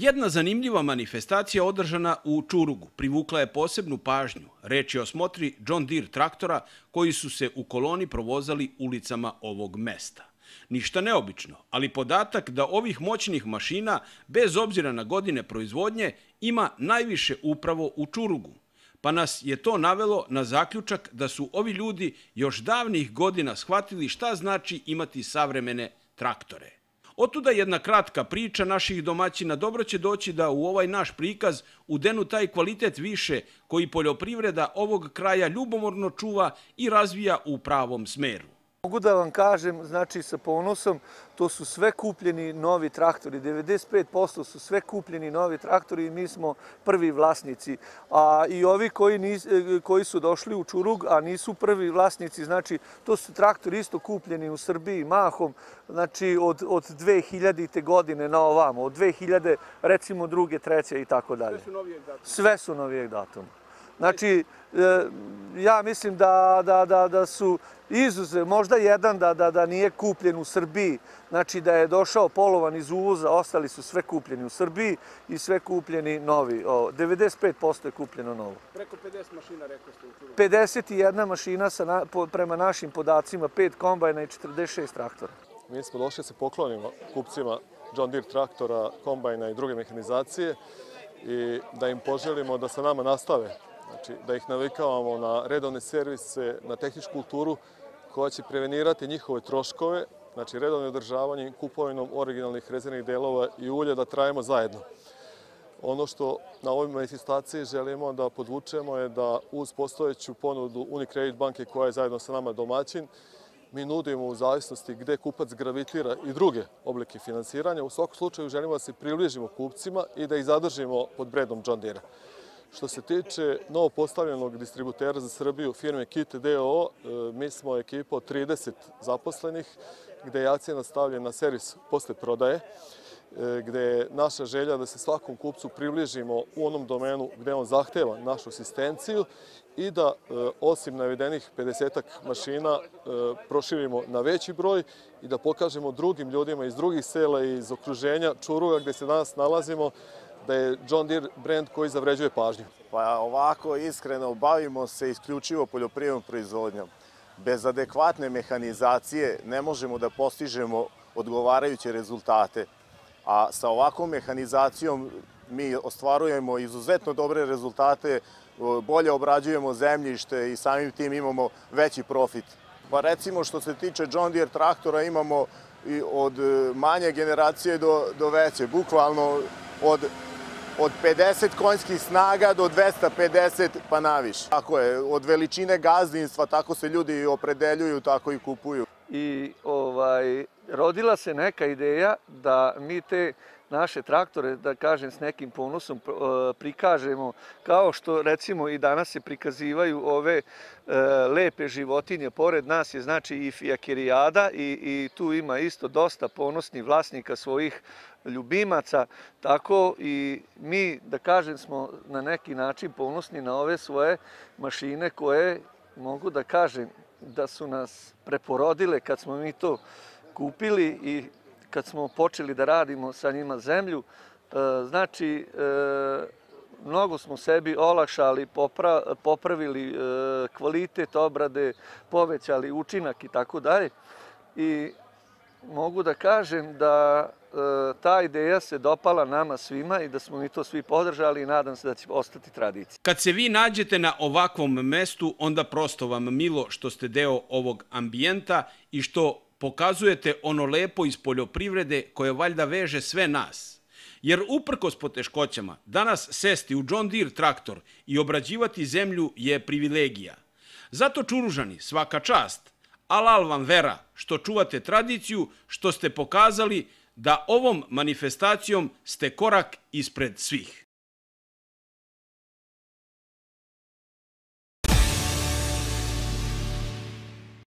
Jedna zanimljiva manifestacija održana u Čurugu privukla je posebnu pažnju. Reč je o smotri John Deere traktora koji su se u koloni provozali ulicama ovog mesta. Ništa neobično, ali podatak da ovih moćnih mašina, bez obzira na godine proizvodnje, ima najviše upravo u Čurugu. Pa nas je to navelo na zaključak da su ovi ljudi još davnih godina shvatili šta znači imati savremene traktore. Otuda jedna kratka priča naših domaćina dobro će doći da u ovaj naš prikaz udenu taj kvalitet više koji poljoprivreda ovog kraja ljubomorno čuva i razvija u pravom smeru. Mogu da vam kažem, znači sa ponosom, to su sve kupljeni novi traktori, 95% su sve kupljeni novi traktori i mi smo prvi vlasnici. A i ovi koji, nis, koji su došli u Čurug, a nisu prvi vlasnici, znači to su traktori isto kupljeni u Srbiji mahom, znači od, od 2000. godine na ovamo, od 2000, recimo druge, treće i tako dalje. Sve su novijeg datuma. Sve su novijeg datuma. Znači, e, ja mislim da, da, da, da su izuze, možda jedan da, da, da nije kupljen u Srbiji, znači da je došao polovan iz uvoza, ostali su sve kupljeni u Srbiji i sve kupljeni novi. O, 95% je kupljeno novo. Preko 50 mašina, rekao ste u Čurugu. 51 mašina sa na, po, prema našim podacima, 5 kombajna i 46 traktora. Mi smo došli se poklonimo kupcima John Deere traktora, kombajna i druge mehanizacije i da im poželimo da sa nama nastave Znači, da ih navikavamo na redovne servise, na tehničku kulturu koja će prevenirati njihove troškove, znači redovne održavanje kupovinom originalnih rezervnih delova i ulja da trajemo zajedno. Ono što na ovoj manifestaciji želimo da podvučemo je da uz postojeću ponudu Unicredit banke koja je zajedno sa nama domaćin, mi nudimo u zavisnosti gde kupac gravitira i druge oblike finansiranja. U svakom slučaju želimo da se približimo kupcima i da ih zadržimo pod bredom John Deere. Što se tiče novo postavljenog distributera za Srbiju, firme KIT DOO, e, mi smo ekipa od 30 zaposlenih, gde je akcija nastavljena na servis posle prodaje, e, gde je naša želja da se svakom kupcu približimo u onom domenu gde on zahteva našu asistenciju i da e, osim navedenih 50 mašina proširimo na veći broj i da pokažemo drugim ljudima iz drugih sela i iz okruženja Čuruga gde se danas nalazimo da je John Deere brand koji zavređuje pažnju? Pa ovako, iskreno, bavimo se isključivo poljoprivrednom proizvodnjom. Bez adekvatne mehanizacije ne možemo da postižemo odgovarajuće rezultate. A sa ovakvom mehanizacijom mi ostvarujemo izuzetno dobre rezultate, bolje obrađujemo zemljište i samim tim imamo veći profit. Pa recimo što se tiče John Deere traktora imamo i od manje generacije do, do veće, bukvalno od od 50 konjskih snaga do 250 pa naviš. Tako je, od veličine gazdinstva tako se ljudi opredeljuju, tako i kupuju. I ovaj, rodila se neka ideja da mi te naše traktore, da kažem s nekim ponosom, e, prikažemo kao što recimo i danas se prikazivaju ove e, lepe životinje. Pored nas je znači i fijakerijada i, i tu ima isto dosta ponosnih vlasnika svojih ljubimaca, tako i mi, da kažem, smo na neki način ponosni na ove svoje mašine koje mogu da kažem da su nas preporodile kad smo mi to kupili i kad smo počeli da radimo sa njima zemlju, e, znači e, mnogo smo sebi olakšali, popravili e, kvalitet obrade, povećali učinak i tako dalje. I mogu da kažem da ta ideja se dopala nama svima i da smo mi to svi podržali i nadam se da će ostati tradicija. Kad se vi nađete na ovakvom mestu, onda prosto vam milo što ste deo ovog ambijenta i što pokazujete ono lepo iz poljoprivrede koje valjda veže sve nas. Jer uprkos poteškoćama, danas sesti u John Deere traktor i obrađivati zemlju je privilegija. Zato čuružani, svaka čast, alal vam vera što čuvate tradiciju, što ste pokazali da ovom manifestacijom ste korak ispred svih.